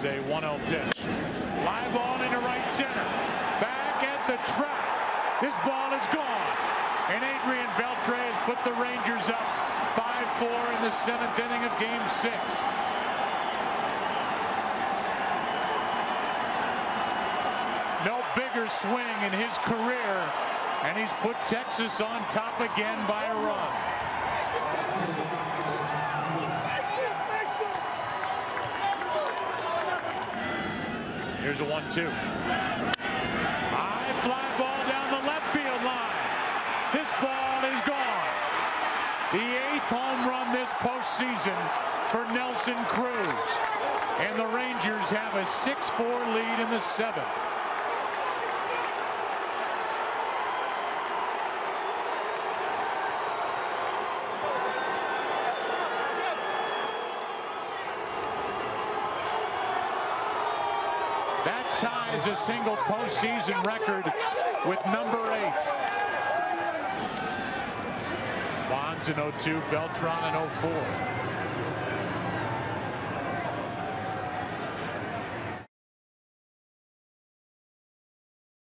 is a 1-0 pitch. Fly ball into right center. Back at the track. This ball is gone. And Adrian Beltre has put the Rangers up 5-4 in the seventh inning of game six. No bigger swing in his career. And he's put Texas on top again by a run. Here's a one-two. High fly ball down the left field line. This ball is gone. The eighth home run this postseason for Nelson Cruz. And the Rangers have a 6-4 lead in the seventh. That ties a single postseason record with number eight. Bonds in 02, Beltran in 04.